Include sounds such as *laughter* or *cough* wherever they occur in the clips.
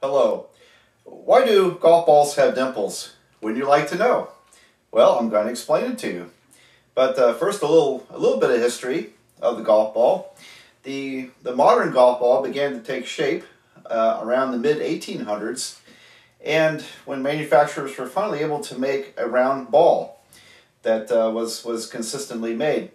Hello. Why do golf balls have dimples? Wouldn't you like to know? Well, I'm going to explain it to you. But uh, first, a little a little bit of history of the golf ball. The the modern golf ball began to take shape uh, around the mid 1800s, and when manufacturers were finally able to make a round ball that uh, was was consistently made.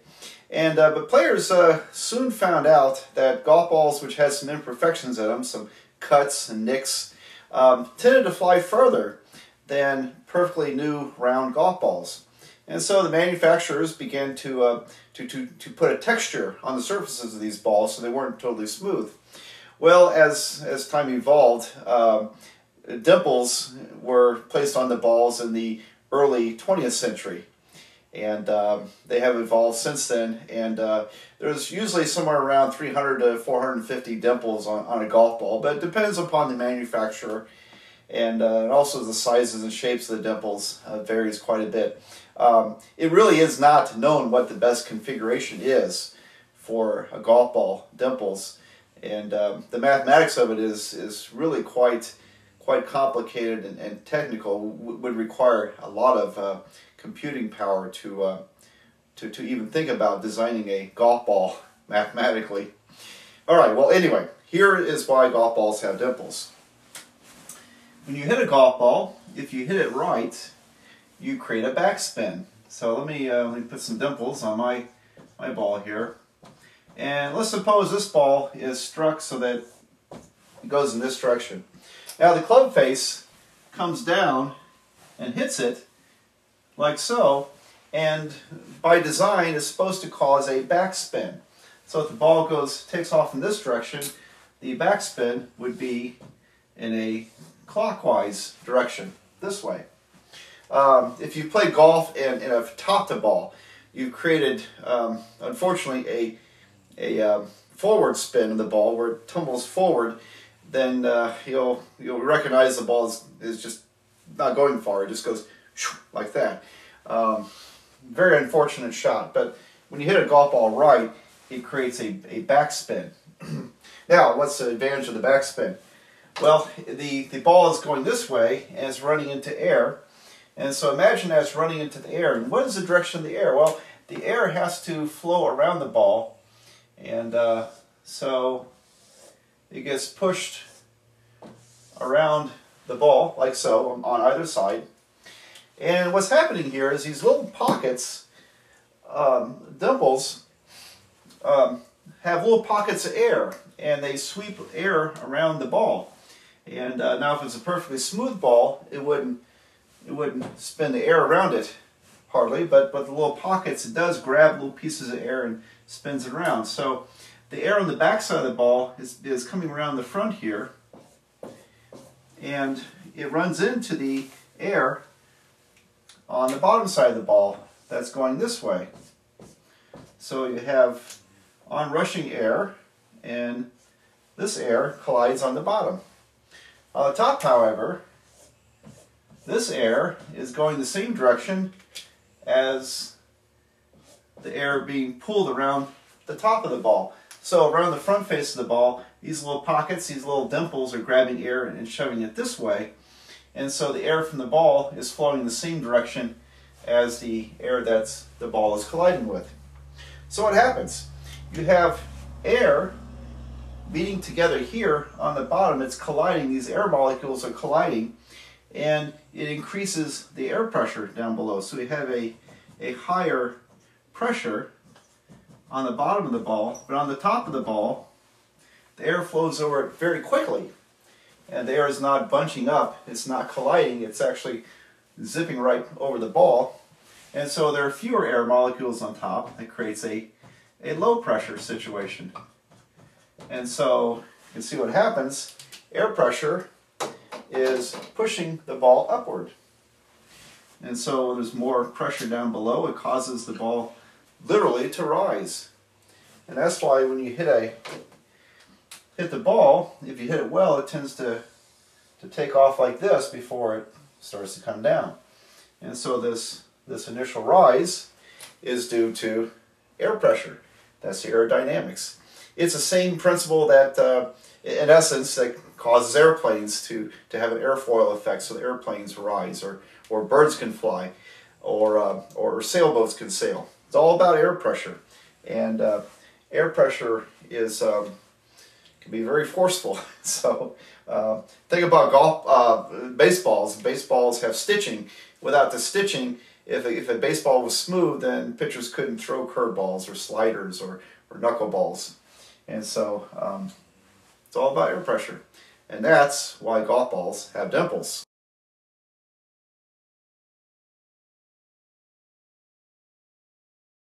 And uh, but players uh, soon found out that golf balls, which had some imperfections in them, some cuts and nicks, um, tended to fly further than perfectly new round golf balls. And so the manufacturers began to, uh, to, to, to put a texture on the surfaces of these balls so they weren't totally smooth. Well, as, as time evolved, um, dimples were placed on the balls in the early 20th century. And um, they have evolved since then. And uh, there's usually somewhere around 300 to 450 dimples on, on a golf ball, but it depends upon the manufacturer. And, uh, and also the sizes and shapes of the dimples uh, varies quite a bit. Um, it really is not known what the best configuration is for a golf ball dimples. And um, the mathematics of it is, is really quite quite complicated and, and technical, would require a lot of uh, computing power to, uh, to, to even think about designing a golf ball *laughs* mathematically. All right, well, anyway, here is why golf balls have dimples. When you hit a golf ball, if you hit it right, you create a backspin. So let me, uh, let me put some dimples on my, my ball here. And let's suppose this ball is struck so that it goes in this direction. Now the club face comes down and hits it like so, and by design is supposed to cause a backspin. So if the ball goes takes off in this direction, the backspin would be in a clockwise direction, this way. Um, if you play golf and, and have topped a ball, you've created, um, unfortunately, a, a um, forward spin of the ball where it tumbles forward then uh, you'll you'll recognize the ball is, is just not going far. It just goes like that. Um, very unfortunate shot, but when you hit a golf ball right, it creates a, a backspin. *clears throat* now, what's the advantage of the backspin? Well, the, the ball is going this way and it's running into air. And so imagine that it's running into the air. And what is the direction of the air? Well, the air has to flow around the ball. And uh, so it gets pushed around the ball like so on either side. And what's happening here is these little pockets, um, dimples, um, have little pockets of air and they sweep air around the ball. And uh, now if it's a perfectly smooth ball, it wouldn't, it wouldn't spin the air around it hardly, but, but the little pockets, it does grab little pieces of air and spins it around. So the air on the back side of the ball is, is coming around the front here and it runs into the air on the bottom side of the ball that's going this way. So you have onrushing air and this air collides on the bottom. On the top, however, this air is going the same direction as the air being pulled around the top of the ball. So around the front face of the ball, these little pockets, these little dimples are grabbing air and shoving it this way. And so the air from the ball is flowing in the same direction as the air that the ball is colliding with. So what happens? You have air meeting together here on the bottom. It's colliding. These air molecules are colliding. And it increases the air pressure down below. So we have a, a higher pressure on the bottom of the ball, but on the top of the ball, the air flows over it very quickly. And the air is not bunching up, it's not colliding, it's actually zipping right over the ball. And so there are fewer air molecules on top. That creates a, a low pressure situation. And so you can see what happens. Air pressure is pushing the ball upward. And so there's more pressure down below. It causes the ball literally to rise. And that's why when you hit a hit the ball, if you hit it well, it tends to to take off like this before it starts to come down. And so this this initial rise is due to air pressure. That's the aerodynamics. It's the same principle that, uh, in essence, that causes airplanes to, to have an airfoil effect so the airplanes rise or, or birds can fly or, uh, or sailboats can sail. It's all about air pressure. And uh, air pressure is um, can be very forceful. *laughs* so uh, think about golf uh, baseballs. Baseballs have stitching. Without the stitching, if a, if a baseball was smooth, then pitchers couldn't throw curveballs or sliders or, or knuckleballs. And so um, it's all about air pressure. And that's why golf balls have dimples.